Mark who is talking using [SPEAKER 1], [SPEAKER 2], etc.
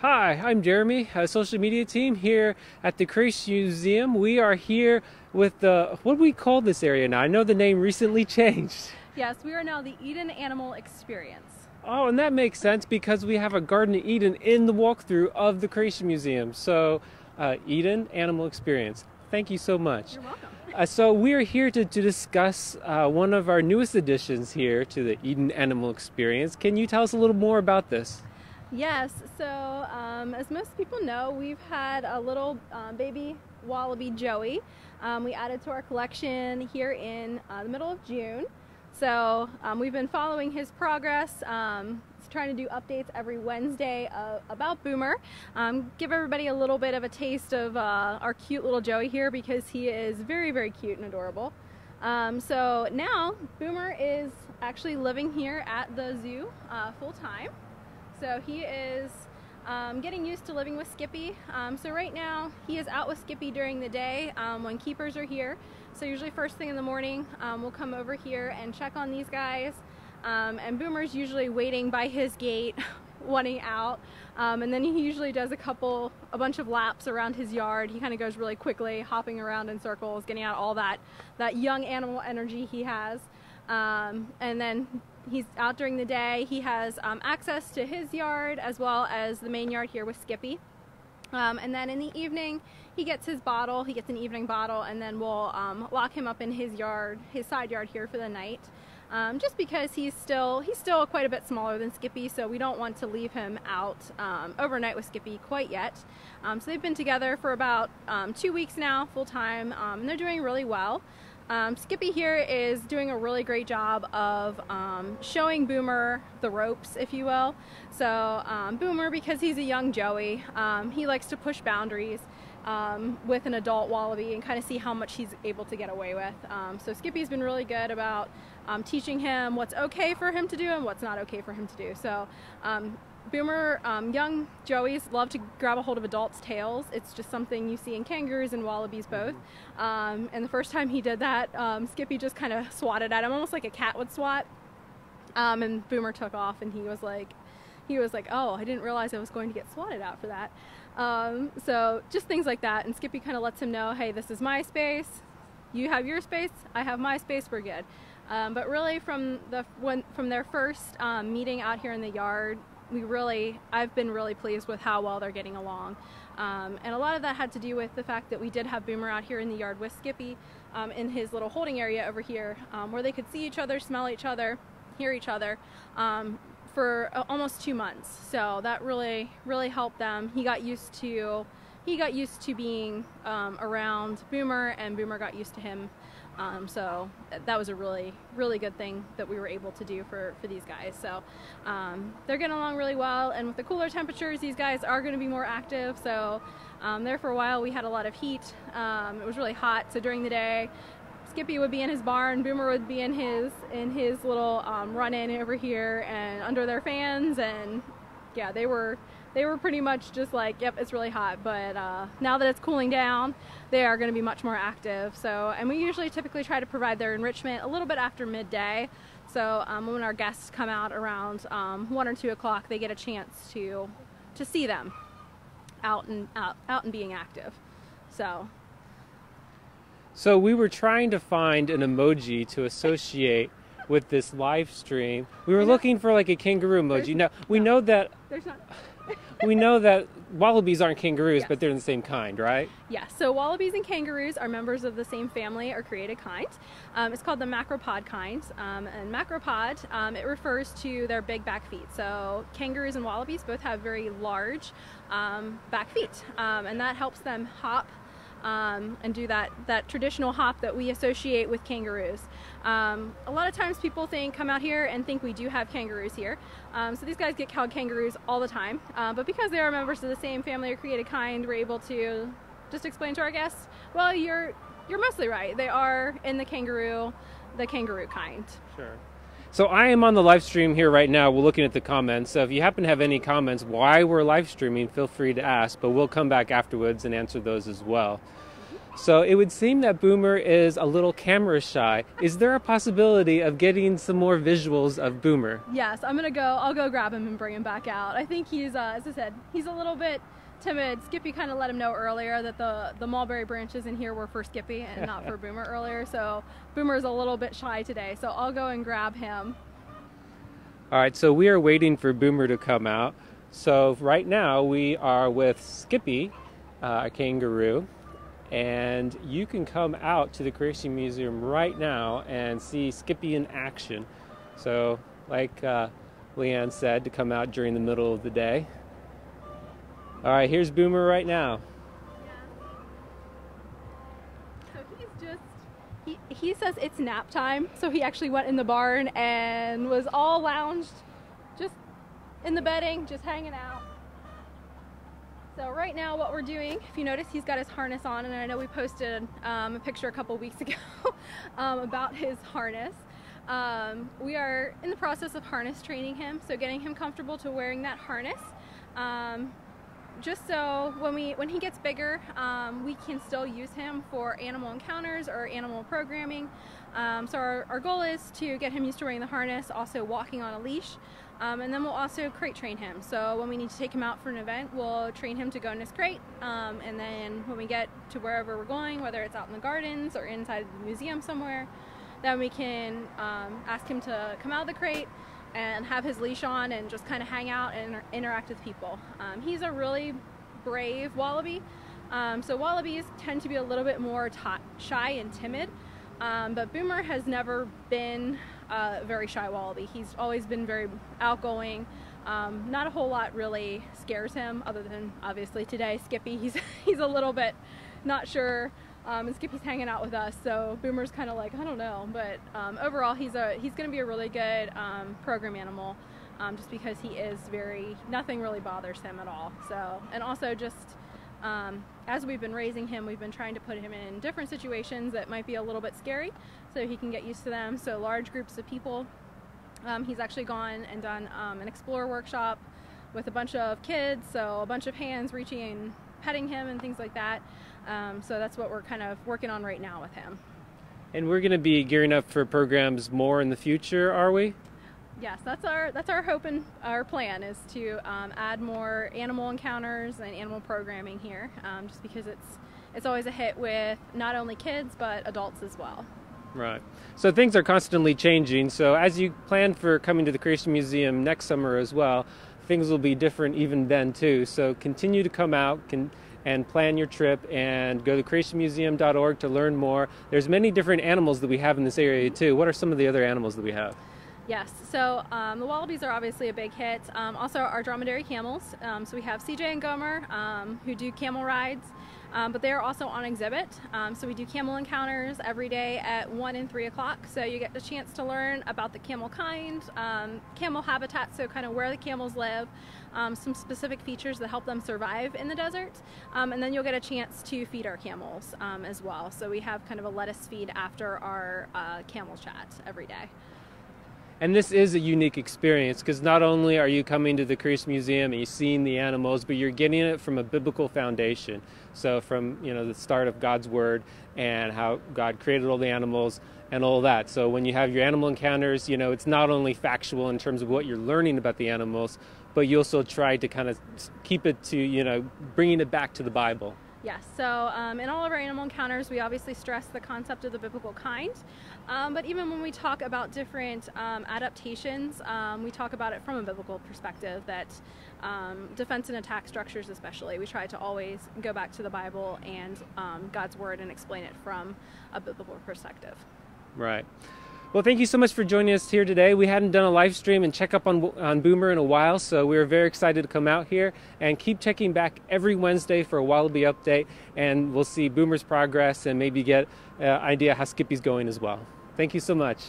[SPEAKER 1] Hi, I'm Jeremy, a social media team here at the Creation Museum. We are here with the, what do we call this area now? I know the name recently changed.
[SPEAKER 2] Yes, we are now the Eden Animal Experience.
[SPEAKER 1] Oh, and that makes sense because we have a Garden of Eden in the walkthrough of the Creation Museum. So, uh, Eden Animal Experience. Thank you so much.
[SPEAKER 2] You're welcome.
[SPEAKER 1] Uh, so we are here to, to discuss uh, one of our newest additions here to the Eden Animal Experience. Can you tell us a little more about this?
[SPEAKER 2] Yes, so um, as most people know, we've had a little um, baby wallaby Joey. Um, we added to our collection here in uh, the middle of June. So um, we've been following his progress, um, trying to do updates every Wednesday uh, about Boomer. Um, give everybody a little bit of a taste of uh, our cute little Joey here because he is very, very cute and adorable. so now Boomer is actually living here at the zoo uh, full time. So he is um, getting used to living with Skippy. Um, so right now he is out with Skippy during the day um, when keepers are here. So usually first thing in the morning um, we'll come over here and check on these guys. Um, and Boomer's usually waiting by his gate wanting out um, and then he usually does a couple a bunch of laps around his yard he kind of goes really quickly hopping around in circles getting out all that that young animal energy he has and then he's out during the day. He has um, access to his yard as well as the main yard here with Skippy. Um, and then in the evening, he gets his bottle, he gets an evening bottle, and then we'll um, lock him up in his yard, his side yard here for the night. Um, just because he's still he's still quite a bit smaller than Skippy, so we don't want to leave him out um, overnight with Skippy quite yet. Um, so they've been together for about um, two weeks now, full time, and they're doing really well. Um, Skippy here is doing a really great job of um, showing Boomer the ropes, if you will. So um, Boomer, because he's a young Joey, um, he likes to push boundaries um, with an adult wallaby and kind of see how much he's able to get away with. Um, so Skippy's been really good about teaching him what's okay for him to do and what's not okay for him to do. So Boomer, um, young Joeys love to grab a hold of adults' tails. It's just something you see in kangaroos and wallabies both. Um, and the first time he did that, um, Skippy just kind of swatted at him, almost like a cat would swat. Um, and Boomer took off, and he was like, he was like, "Oh, I didn't realize I was going to get swatted out for that." Um, so just things like that. And Skippy kind of lets him know, "Hey, this is my space. You have your space. I have my space. We're good." Um, but really, from the when from their first meeting out here in the yard, we really, I've been really pleased with how well they're getting along. Um, and a lot of that had to do with the fact that we did have Boomer out here in the yard with Skippy um, in his little holding area over here um, where they could see each other, smell each other, hear each other um, for almost two months. So that really, really helped them. He got used to, he got used to being um, around Boomer and Boomer got used to him um, so that was a really, really good thing that we were able to do for, for these guys. So um, they're getting along really well. And with the cooler temperatures, these guys are going to be more active. So um, there for a while, we had a lot of heat. Um, it was really hot. So during the day, Skippy would be in his barn, Boomer would be in his in his little um, run-in over here and under their fans, and yeah, they were they were pretty much just like, yep, it's really hot. But uh, now that it's cooling down, they are going to be much more active. So, and we usually typically try to provide their enrichment a little bit after midday. So um, when our guests come out around um, one or two o'clock, they get a chance to to see them out and out, out and being active. So.
[SPEAKER 1] So we were trying to find an emoji to associate with this live stream. We were looking for like a kangaroo emoji. Now we
[SPEAKER 2] no,
[SPEAKER 1] know that
[SPEAKER 2] there's not
[SPEAKER 1] we know that wallabies aren't kangaroos, yes. but they're in the same kind, right?
[SPEAKER 2] Yes. So wallabies and kangaroos are members of the same family or created kind. Um, it's called the macropod kind. Um, and macropod, um, it refers to their big back feet. So kangaroos and wallabies both have very large um, back feet, um, and that helps them hop um, and do that, that traditional hop that we associate with kangaroos. Um, a lot of times people think, come out here and think we do have kangaroos here. Um, so these guys get called kangaroos all the time, uh, but because they are members of the same family or created kind, we're able to just explain to our guests, well, you're, you're mostly right. They are in the kangaroo, the kangaroo kind.
[SPEAKER 1] Sure. So I am on the live stream here right now. We're looking at the comments. So if you happen to have any comments why we're live streaming, feel free to ask, but we'll come back afterwards and answer those as well. So it would seem that Boomer is a little camera shy. Is there a possibility of getting some more visuals of Boomer?
[SPEAKER 2] Yes, I'm gonna go. I'll go grab him and bring him back out. I think he's, uh, as I said, he's a little bit timid. Skippy kind of let him know earlier that the the mulberry branches in here were for Skippy and not for Boomer earlier. So Boomer's a little bit shy today. So I'll go and grab him.
[SPEAKER 1] All right, so we are waiting for Boomer to come out. So right now we are with Skippy, uh, a kangaroo, and you can come out to the Creation Museum right now and see Skippy in action. So, like uh, Leanne said, to come out during the middle of the day. All right, here's Boomer right now.
[SPEAKER 2] So he's just he he says it's nap time. So he actually went in the barn and was all lounged, just in the bedding, just hanging out. So right now what we're doing, if you notice he's got his harness on and I know we posted um, a picture a couple weeks ago um, about his harness. Um, we are in the process of harness training him, so getting him comfortable to wearing that harness. Just so when we when he gets bigger, um, we can still use him for animal encounters or animal programming. Um, so our, our goal is to get him used to wearing the harness, also walking on a leash, um, and then we'll also crate train him. So when we need to take him out for an event, we'll train him to go in his crate, um, and then when we get to wherever we're going, whether it's out in the gardens or inside the museum somewhere, then we can um, ask him to come out of the crate and have his leash on and just kind of hang out and inter- interact with people. Um, he's a really brave wallaby. Um, so wallabies tend to be a little bit more shy and timid, um, but Boomer has never been a very shy wallaby. He's always been very outgoing. Um, not a whole lot really scares him, other than obviously today Skippy. He's he's a little bit not sure um, and Skippy's hanging out with us, so Boomer's kind of like I don't know, but um, overall he's a he's going to be a really good um, program animal, um, just because he is very nothing really bothers him at all. So and also just um, as we've been raising him, we've been trying to put him in different situations that might be a little bit scary, so he can get used to them. So large groups of people. Um, he's actually gone and done an Explorer workshop with a bunch of kids, so a bunch of hands reaching and petting him and things like that. Um, so that's what we're kind of working on right now with him.
[SPEAKER 1] And we're going to be gearing up for programs more in the future, are we?
[SPEAKER 2] Yes, that's our that's our hope and our plan is to um, add more animal encounters and animal programming here, um, just because it's it's always a hit with not only kids but adults as well.
[SPEAKER 1] Right. So things are constantly changing. So as you plan for coming to the Creation Museum next summer as well, things will be different even then too. So continue to come out. Can and plan your trip and go to creationmuseum.org to learn more. There's many different animals that we have in this area too. What are some of the other animals that we have?
[SPEAKER 2] Yes, so um, the wallabies are obviously a big hit. Um, also, our dromedary camels. Um, so we have CJ and Gomer um, who do camel rides. Um, but they're also on exhibit. Um, so we do camel encounters every day at 1 and 3 o'clock. So you get the chance to learn about the camel kind, um, camel habitat, so kind of where the camels live, um, some specific features that help them survive in the desert. Um, and then you'll get a chance to feed our camels um, as well. So we have kind of a lettuce feed after our uh, camel chat every day.
[SPEAKER 1] And this is a unique experience because not only are you coming to the Creation Museum and you're seeing the animals, but you're getting it from a biblical foundation. So from you know the start of God's Word and how God created all the animals and all that. So when you have your animal encounters, you know it's not only factual in terms of what you're learning about the animals, but you also try to kind of keep it to you know bringing it back to the Bible.
[SPEAKER 2] Yes, so um, in all of our animal encounters, we obviously stress the concept of the biblical kind. Um, but even when we talk about different um, adaptations, um, we talk about it from a biblical perspective that um, defense and attack structures, especially, we try to always go back to the Bible and um, God's Word and explain it from a biblical perspective.
[SPEAKER 1] Right. Well, thank you so much for joining us here today. We hadn't done a live stream and check up on, on Boomer in a while, so we are very excited to come out here and keep checking back every Wednesday for a Wallaby update, and we'll see Boomer's progress and maybe get an uh, idea how Skippy's going as well. Thank you so much.